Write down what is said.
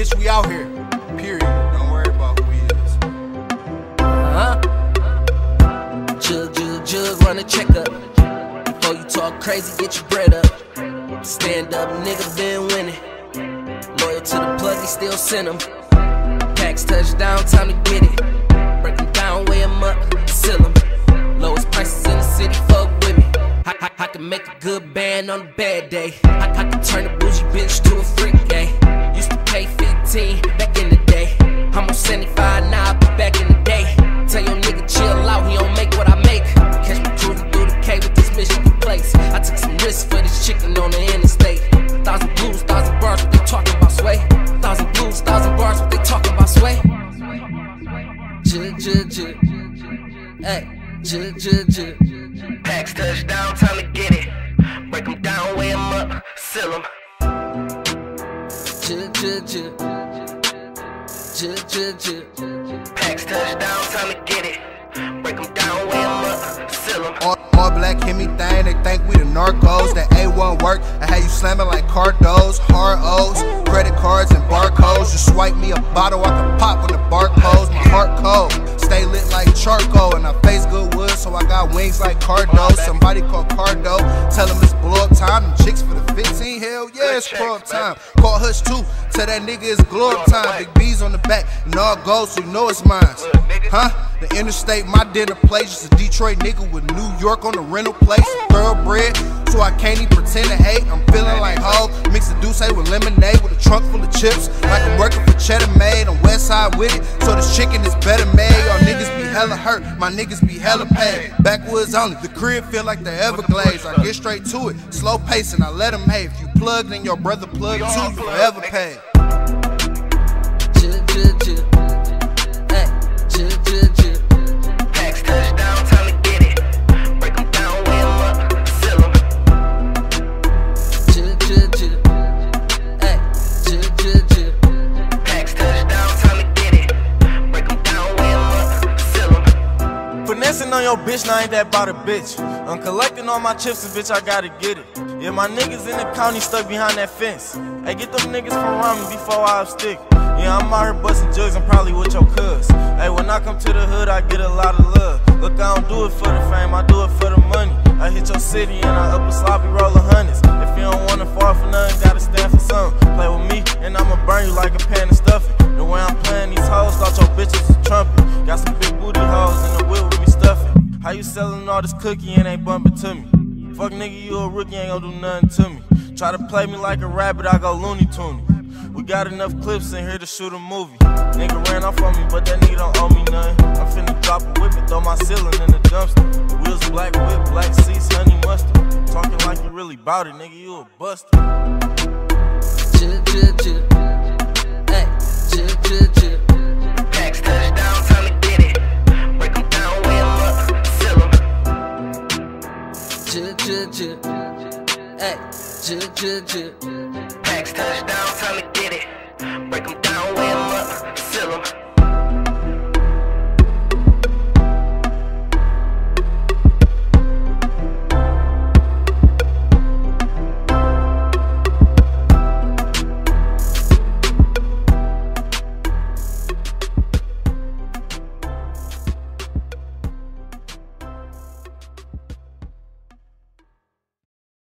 Bitch, we out here. Period. Don't worry about who he is. Huh? Jug, jug, jug, run a checkup. Before you talk crazy, get your bread up. Stand up, nigga been winning. Loyal to the plug, he still send him. Packs touchdown, time to get it. Break him down, weigh him up, seal him. Lowest prices in the city, fuck with me. I, I, I can make a good band on a bad day. I, I can turn a bougie bitch to a freak, eh? Used to pay 15 back in the day. I'm on 75 now, but back in the day. Tell your nigga chill out, he don't make what I make. Catch me cruising through the K with this Michigan place. I took some risks for this chicken on the interstate. Thousand blues, thousand bars, what they talking about, sway? Thousand blues, thousand bars, what they talking about, sway? Packs touchdown, time to get it. Break 'em down, weigh 'em up, seal 'em. Jig, jig, jig. Jig, jig, jig. Packs touchdown, time to get it. Break 'em down, weigh 'em up, seal 'em. All, all black hit me thing, they think we the narcos. That A1 work, I had you slamming like cardos, hard O's, credit cards and barcodes. You swipe me a bottle, I can pop when the barcodes. My heart cold, stay lit like charcoal, and I face good wood, so I got wings like Cardo. Somebody call Cardo, tell him hell yeah, it's up time. Call Hush too, tell that nigga it's glow up time. Big B's on the back, and all goes, so you know it's mine. Huh? The interstate, my dinner place. Just a Detroit nigga with New York on the rental place. Thoroughbred, so I can't even pretend to hate. I'm feeling like ho. Mix Douce with lemonade with a trunk full of chips. Like I'm working for Better Made on West Side with it. So this chicken is better made. Y'all niggas be hella hurt, my niggas be hella paid. Backwoods only, the crib feel like the Everglades. I get straight to it, slow pacing, I let them hate. If you plug, then your brother plug too, you forever pay. Your bitch, now ain't that about a bitch. I'm collecting all my chips, and bitch, I gotta get it. Yeah, my niggas in the county stuck behind that fence. Hey, get them niggas from me before I stick. Yeah, I'm out here busting jugs, I'm probably with your cuz. Hey, when I come to the hood, I get a lot of love. Look, I don't do it for the fame, I do it for the money. I hit your city and I up a sloppy roll all this cookie and ain't bumping to me? Fuck nigga, you a rookie, ain't gon' do nothing to me. Try to play me like a rabbit, I go loony toony. We got enough clips in here to shoot a movie. Nigga ran off on me, but that nigga don't owe me nothing. I'm finna drop a whip and throw my ceiling in the dumpster. The wheels black whip, black seats, honey mustard. Talking like you really bout it, nigga, you a buster. Jig, jig, jig. Hey, jig, jig, jig. Hey, jib, jib, jib. Max touchdown, time to get it. Break them down, weigh them up, seal them.